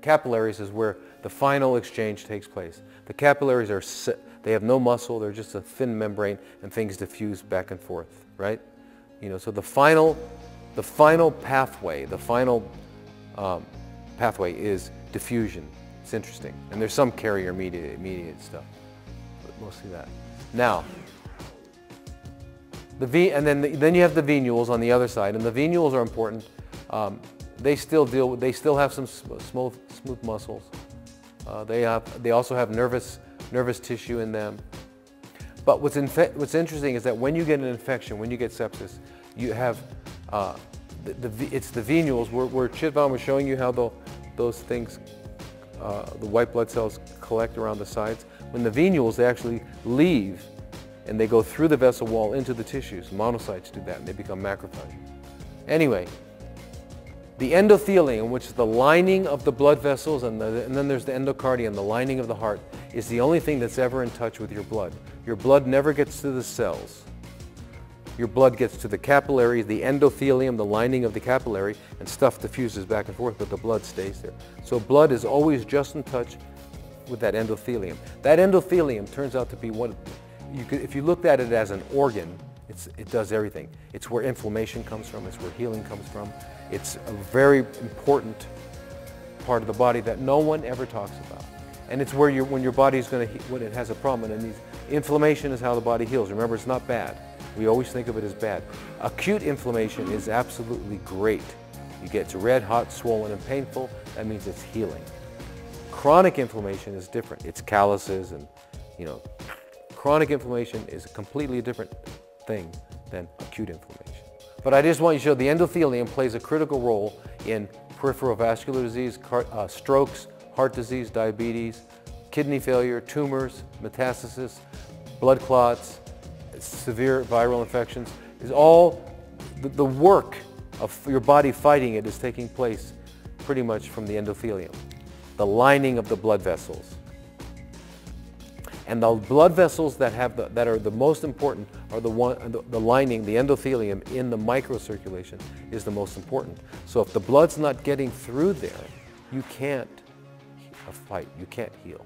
capillaries is where the final exchange takes place. The capillaries are, they have no muscle, they're just a thin membrane and things diffuse back and forth, right? You know, so the final, the final pathway, the final um, pathway is diffusion. It's interesting. And there's some carrier mediated, stuff, but mostly that. Now, the v, and then, the, then you have the venules on the other side, and the venules are important. Um, they still deal with, they still have some smooth, smooth muscles. Uh, they, have, they also have nervous, nervous tissue in them. But what's, what's interesting is that when you get an infection, when you get sepsis, you have, uh, the, the, it's the venules, where, where Chitvan was showing you how the, those things, uh, the white blood cells collect around the sides. When the venules, they actually leave and they go through the vessel wall into the tissues. Monocytes do that and they become macrophages. Anyway, the endothelium, which is the lining of the blood vessels, and, the, and, then there's the endocardium, the lining of the heart, is the only thing that's ever in touch with your blood. Your blood never gets to the cells. Your blood gets to the capillary, the endothelium, the lining of the capillary, and stuff diffuses back and forth, but the blood stays there. So blood is always just in touch with that endothelium. That endothelium turns out to be one, you could, if you looked at it as an organ, it does everything. It's where inflammation comes from, it's where healing comes from. It's a very important part of the body that no one ever talks about. And it's where you when your body is going to, when it has a problem, and these, inflammation is how the body heals. Remember, it's not bad. We always think of it as bad. Acute inflammation is absolutely great. You get red, hot, swollen, and painful. That means it's healing. Chronic inflammation is different. It's calluses and, you know, chronic inflammation is completely different thing than acute inflammation. But I just want you to show the endothelium plays a critical role in peripheral vascular disease, uh, strokes, heart disease, diabetes, kidney failure, tumors, metastasis, blood clots, severe viral infections. Is all the, the work of your body fighting it is taking place pretty much from the endothelium, the lining of the blood vessels. And the blood vessels that, have the, that are the most important are the, one, the, the lining, the endothelium in the microcirculation is the most important. So if the blood's not getting through there, you can't uh, fight, you can't heal.